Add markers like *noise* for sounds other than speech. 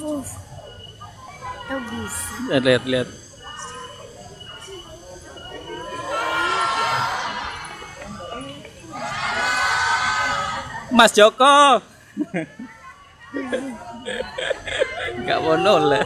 Oh. Bagus. Lihat, lihat, lihat. Mas Joko. *laughs* nggak mau nol lah.